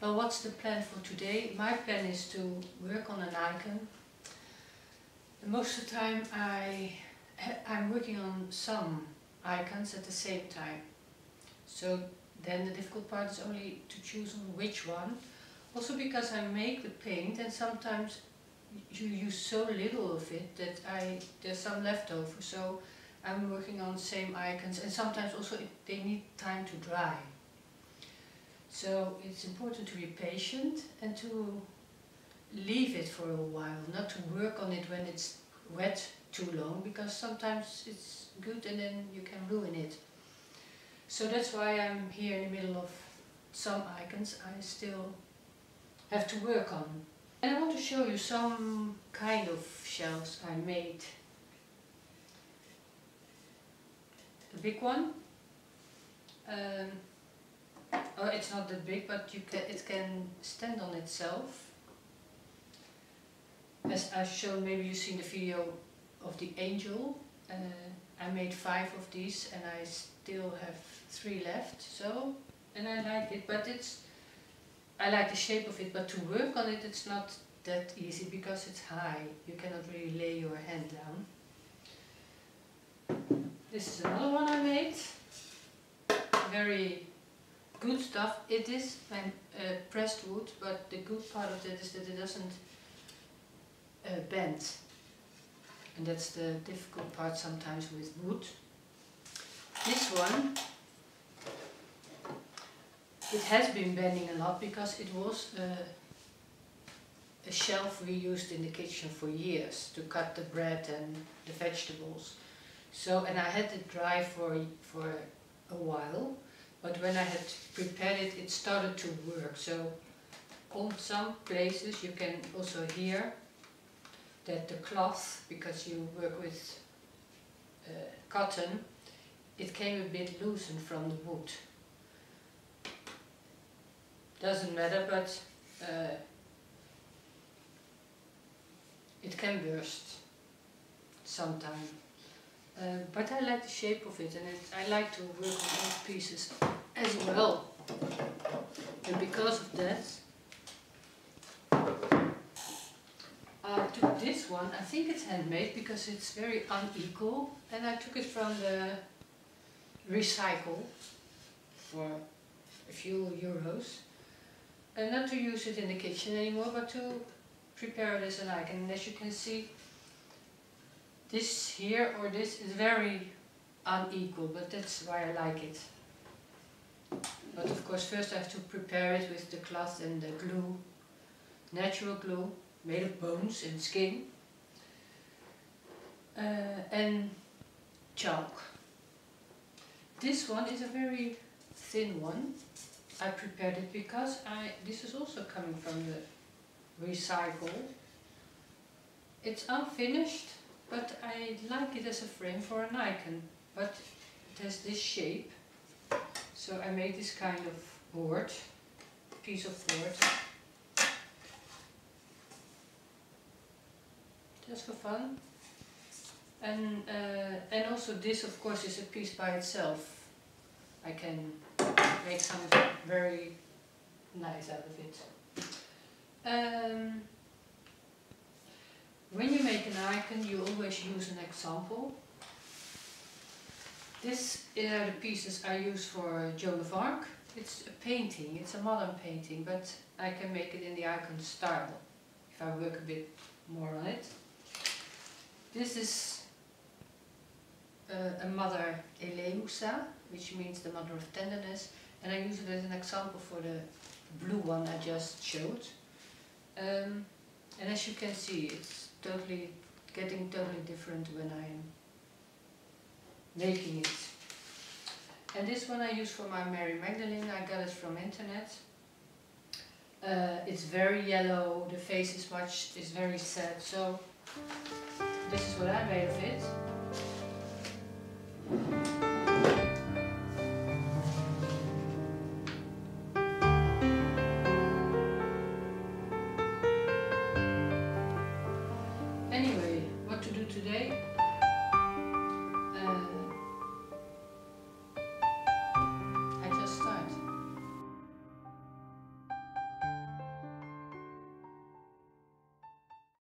Well, what's the plan for today? My plan is to work on an icon. Most of the time I, I'm working on some icons at the same time. So then the difficult part is only to choose on which one. Also because I make the paint and sometimes you use so little of it that I there's some leftover. So I'm working on same icons and sometimes also it, they need time to dry. So it's important to be patient and to leave it for a while, not to work on it when it's wet too long because sometimes it's good and then you can ruin it. So that's why I'm here in the middle of some icons I still have to work on. And I want to show you some kind of shelves I made. The big one. Um, oh, it's not that big, but you can, it can stand on itself. As I've shown, maybe you've seen the video of the angel. Uh, I made five of these and I still have three left. So, and I like it, but it's, I like the shape of it, but to work on it, it's not that easy because it's high. You cannot really lay your hand down. This is another one I made. Very good stuff. It is uh, pressed wood, but the good part of it is that it doesn't uh, bend. And that's the difficult part sometimes with wood. This one, it has been bending a lot because it was uh, a shelf we used in the kitchen for years to cut the bread and the vegetables. So, and I had it dry for, for a while, but when I had prepared it, it started to work. So on some places you can also hear that the cloth, because you work with uh, cotton, it came a bit loosened from the wood. Doesn't matter, but uh, it can burst sometime. Uh, but I like the shape of it and it, I like to work on pieces as well. And because of that, I took this one, I think it's handmade because it's very unequal and I took it from the recycle for a few euros. And not to use it in the kitchen anymore but to prepare it as an icon. And as you can see, this here or this is very unequal, but that's why I like it. But of course first I have to prepare it with the cloth and the glue, natural glue made of bones and skin uh, and chalk. This one is a very thin one. I prepared it because I this is also coming from the recycle. It's unfinished but I like it as a frame for an icon but it has this shape so I made this kind of board, piece of board just for fun. And, uh, and also this of course is a piece by itself. I can make something very nice out of it. Um, when you make an icon you always use an example. This are the pieces I use for Joan of Arc. It's a painting, it's a modern painting, but I can make it in the icon style if I work a bit more on it. This is uh, a mother Eleusa, which means the mother of tenderness, and I use it as an example for the blue one I just showed. Um, and as you can see, it's totally getting totally different when I'm making it. And this one I use for my Mary Magdalene, I got it from internet. Uh, it's very yellow, the face is much, is very sad, so this is what I made of it.